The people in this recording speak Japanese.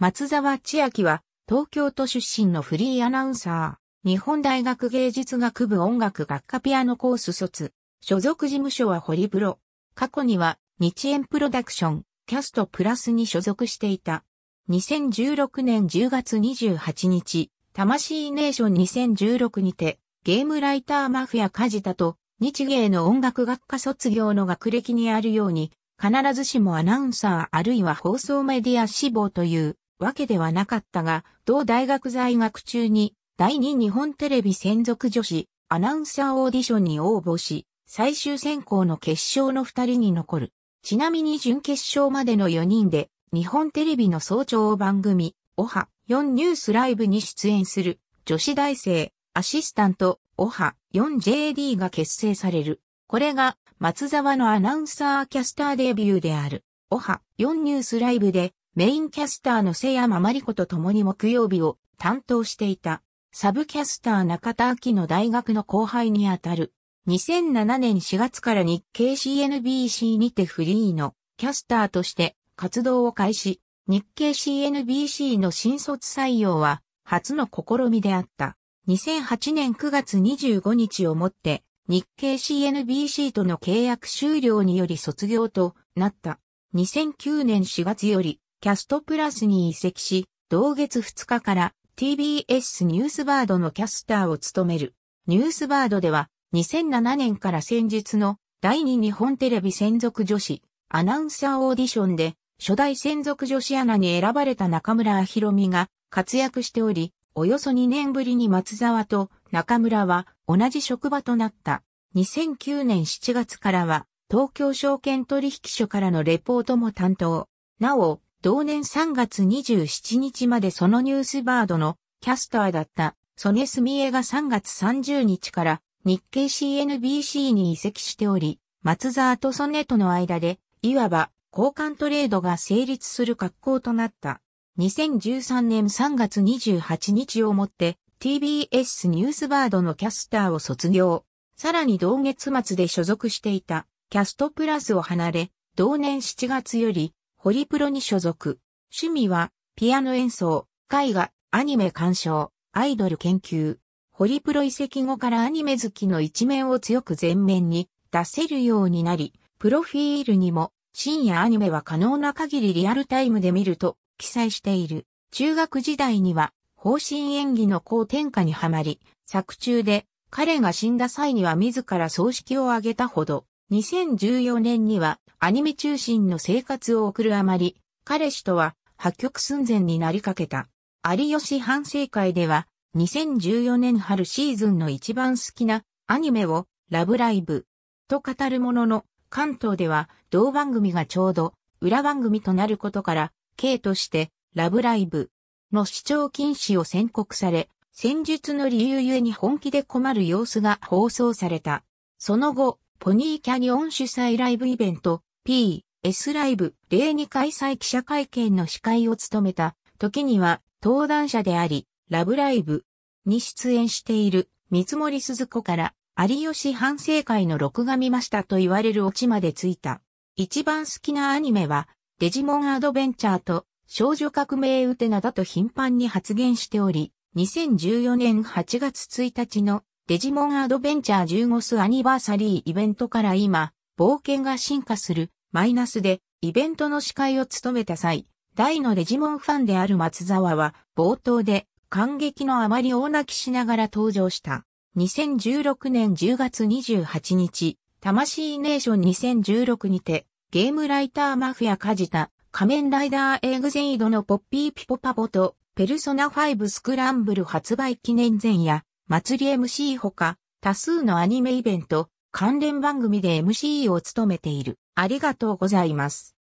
松沢千秋は東京都出身のフリーアナウンサー。日本大学芸術学部音楽学科ピアノコース卒。所属事務所はホリプロ。過去には日円プロダクション、キャストプラスに所属していた。2016年10月28日、魂ネーション2016にて、ゲームライターマフィア梶田と日芸の音楽学科卒業の学歴にあるように、必ずしもアナウンサーあるいは放送メディア志望というわけではなかったが、同大学在学中に第二日本テレビ専属女子アナウンサーオーディションに応募し、最終選考の決勝の二人に残る。ちなみに準決勝までの4人で、日本テレビの早朝番組、オハ4ニュースライブに出演する女子大生、アシスタント、オハ 4JD が結成される。これが松沢のアナウンサーキャスターデビューである。オハ4ニュースライブでメインキャスターの瀬山まり子と共に木曜日を担当していた。サブキャスター中田明の大学の後輩にあたる。2007年4月から日経 CNBC にてフリーのキャスターとして活動を開始。日経 CNBC の新卒採用は初の試みであった。2008年9月25日をもって日経 CNBC との契約終了により卒業となった。2009年4月よりキャストプラスに移籍し、同月2日から TBS ニュースバードのキャスターを務める。ニュースバードでは2007年から先日の第2日本テレビ専属女子アナウンサーオーディションで初代専属女子アナに選ばれた中村明美が活躍しており、およそ2年ぶりに松沢と中村は同じ職場となった。2009年7月からは東京証券取引所からのレポートも担当。なお、同年3月27日までそのニュースバードのキャスターだったソネスミエが3月30日から日経 CNBC に移籍しており、松沢とソネとの間で、いわば交換トレードが成立する格好となった。2013年3月28日をもって TBS ニュースバードのキャスターを卒業。さらに同月末で所属していたキャストプラスを離れ、同年7月よりホリプロに所属。趣味は、ピアノ演奏、絵画、アニメ鑑賞、アイドル研究。ホリプロ移籍後からアニメ好きの一面を強く前面に出せるようになり、プロフィールにも深夜アニメは可能な限りリアルタイムで見ると記載している。中学時代には方針演技の高転化にはまり、作中で彼が死んだ際には自ら葬式を挙げたほど、2014年にはアニメ中心の生活を送るあまり、彼氏とは破局寸前になりかけた。有吉反省会では、2014年春シーズンの一番好きなアニメをラブライブと語るものの、関東では同番組がちょうど裏番組となることから、K としてラブライブの視聴禁止を宣告され、戦術の理由ゆえに本気で困る様子が放送された。その後、ポニーキャニオン主催ライブイベント P、S ライブ例に開催記者会見の司会を務めた時には登壇者であり、ラブライブに出演している三森鈴子から有吉反省会の録画見ましたと言われるオチまでついた。一番好きなアニメはデジモンアドベンチャーと少女革命ウテナだと頻繁に発言しており、2014年8月1日のデジモンアドベンチャー15スアニバーサリーイベントから今、冒険が進化するマイナスでイベントの司会を務めた際、大のデジモンファンである松沢は冒頭で感激のあまり大泣きしながら登場した。2016年10月28日、魂ネーション2016にてゲームライターマフィア梶田仮面ライダーエグゼイドのポッピーピポパポとペルソナ5スクランブル発売記念前夜祭り MC ほか、多数のアニメイベント、関連番組で MC を務めている。ありがとうございます。